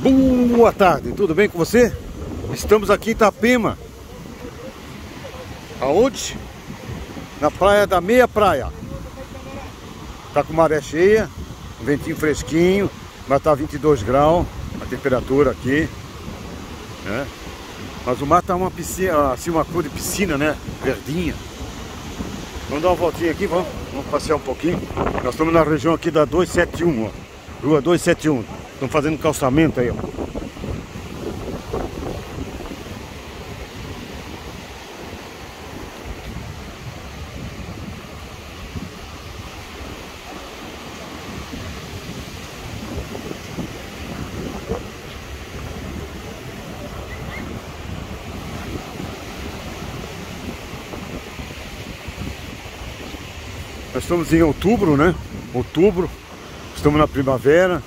Boa tarde, tudo bem com você? Estamos aqui em Itapema Aonde? Na praia da Meia Praia Tá com maré cheia Ventinho fresquinho Mas tá 22 graus A temperatura aqui né? Mas o mar tá uma piscina Assim uma cor de piscina, né? Verdinha Vamos dar uma voltinha aqui, vamos, vamos passear um pouquinho Nós estamos na região aqui da 271 ó. Rua 271 Estão fazendo calçamento aí, ó. Nós estamos em outubro, né? Outubro, estamos na primavera.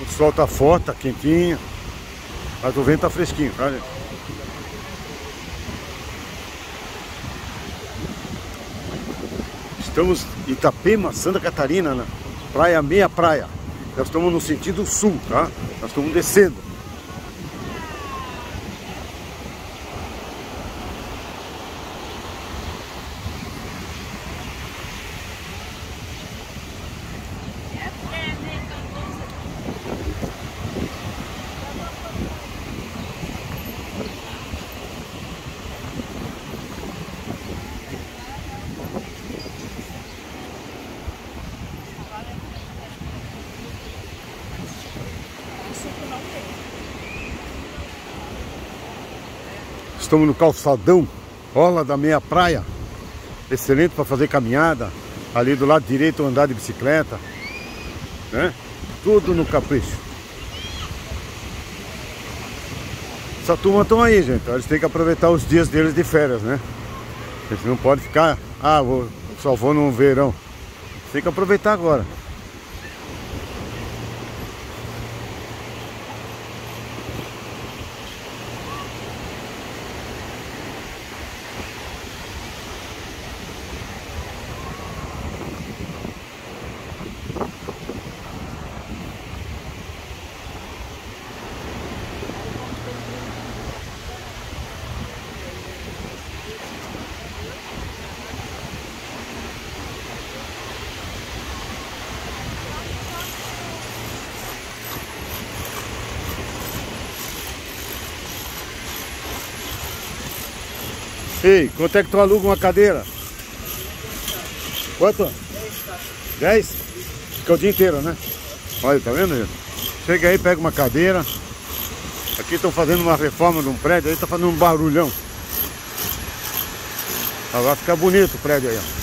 O sol tá forte, tá quentinho. Mas o vento tá fresquinho, tá? Estamos em Itapema, Santa Catarina, na praia Meia Praia. Nós estamos no sentido sul, tá? Nós estamos descendo. Estamos no calçadão Orla da Meia Praia Excelente para fazer caminhada Ali do lado direito andar de bicicleta né? Tudo no capricho Essa turma estão aí, gente Eles têm que aproveitar os dias deles de férias, né? Eles não podem ficar Ah, vou, só vou no verão Tem que aproveitar agora Ei, quanto é que tu aluga uma cadeira? Quanto? 10? Fica o dia inteiro, né? Olha, tá vendo? Chega aí, pega uma cadeira. Aqui estão fazendo uma reforma de um prédio, aí tá fazendo um barulhão. Vai ficar bonito o prédio aí, ó.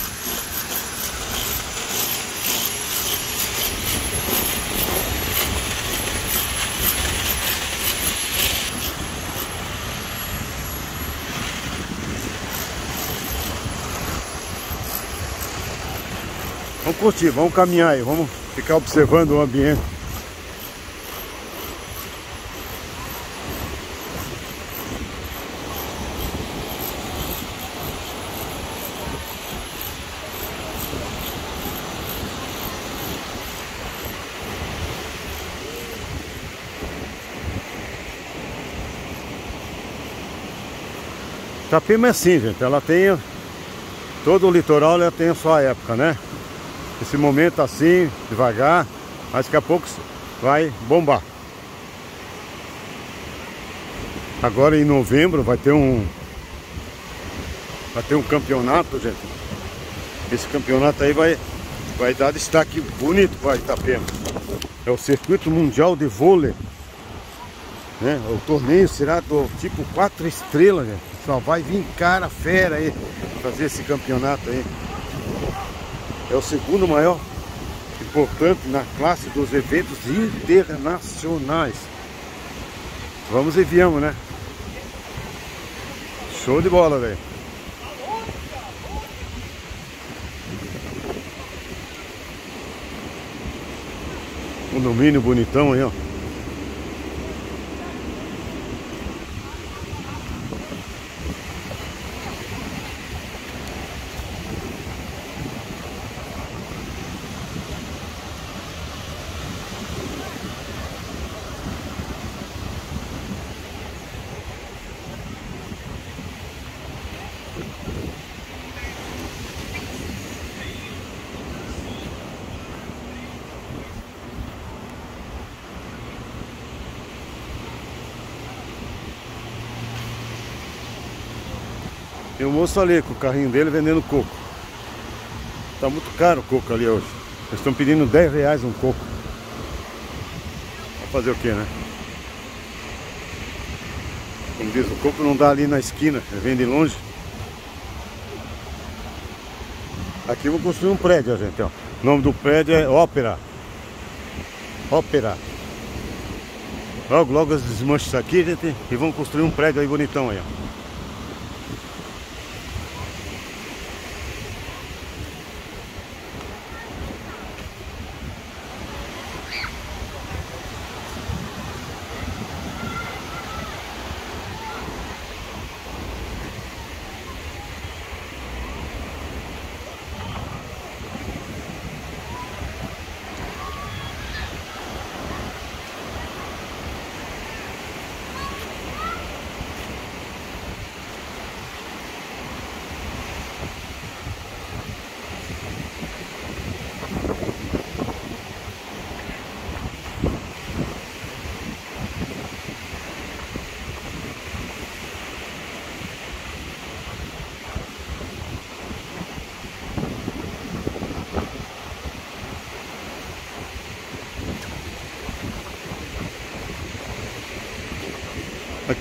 Vamos curtir, vamos caminhar aí, vamos ficar observando o ambiente. Itapema é assim, gente, ela tem todo o litoral ela tem a sua época, né? Esse momento assim, devagar, mas daqui a pouco vai bombar. Agora em novembro vai ter um vai ter um campeonato, gente. Esse campeonato aí vai vai dar destaque bonito para Itapema. É o circuito mundial de vôlei. Né? O torneio será do tipo quatro estrelas, gente. Só vai vir cara fera aí fazer esse campeonato aí. É o segundo maior importante na classe dos eventos internacionais. Vamos e viemos, né? Show de bola, velho. Condomínio bonitão aí, ó. E o moço ali com o carrinho dele vendendo coco. Tá muito caro o coco ali hoje. Eles estão pedindo 10 reais um coco. Vai fazer o que, né? Como diz, o coco não dá ali na esquina, vem de longe. Aqui vou construir um prédio, gente, ó. O nome do prédio é Ópera. Ópera. Logo, logo eles desmancham isso aqui, gente, e vão construir um prédio aí bonitão aí, ó.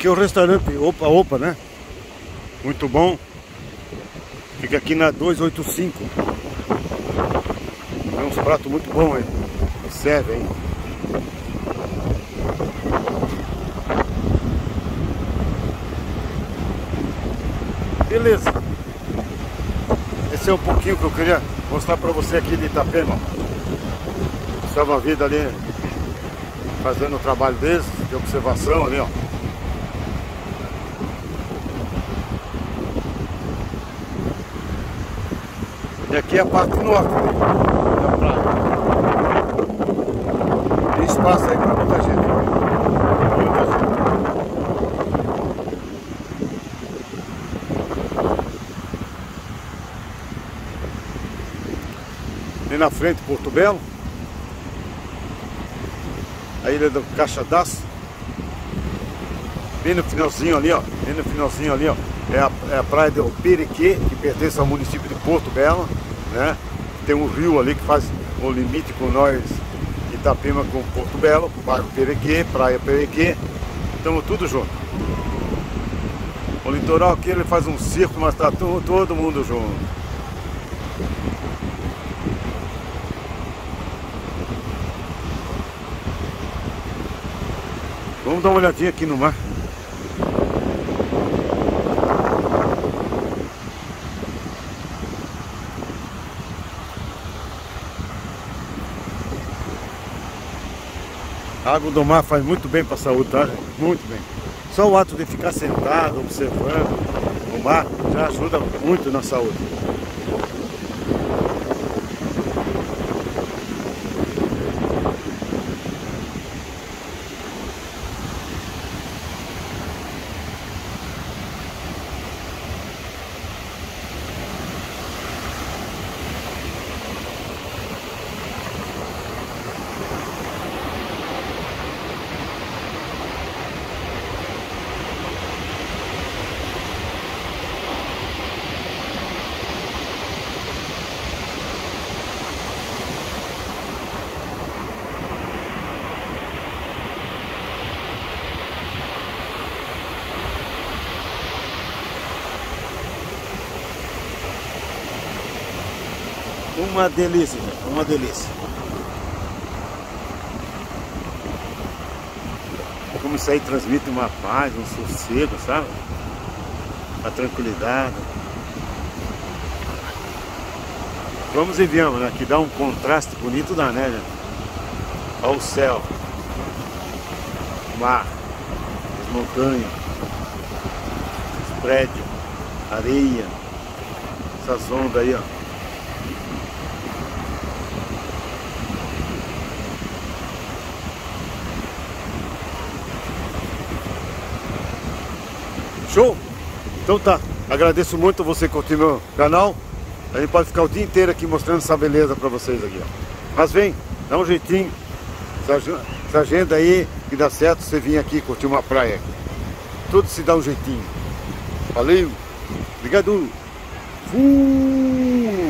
Aqui é o restaurante Opa Opa, né? Muito bom. Fica aqui na 285. Tem uns pratos muito bons aí. Serve aí. Beleza. Esse é um pouquinho que eu queria mostrar pra você aqui de Itapema. Estava a vida ali fazendo o trabalho deles, de observação ali, ó. Aqui é a parte norte da praia. Tem espaço aí para muita gente. Muita. E na frente Porto Belo. A ilha do Caixa d'Aço. Bem no finalzinho ali, ó. Bem no finalzinho ali, ó. É a, é a praia de Operique, que pertence ao município de Porto Belo né? Tem um rio ali que faz o limite com nós, Itapema com Porto Belo, bairro Perequê, Praia Perequê, estamos tudo junto. O litoral aqui ele faz um circo, mas está todo mundo junto. Vamos dar uma olhadinha aqui no mar. A água do mar faz muito bem para a saúde, tá? Muito bem. Só o ato de ficar sentado, observando o mar, já ajuda muito na saúde. Uma delícia, uma delícia. Como isso aí transmite uma paz, um sossego, sabe? Uma tranquilidade. Vamos e viemos, né? Que dá um contraste bonito da né? Olha o céu, mar, as montanhas, os prédios, areia, essas ondas aí, ó. Show? Então tá. Agradeço muito você curtir meu canal. A gente pode ficar o dia inteiro aqui mostrando essa beleza pra vocês aqui, ó. Mas vem, dá um jeitinho. Essa agenda aí que dá certo você vir aqui curtir uma praia. Tudo se dá um jeitinho. Valeu! Obrigado. Fui.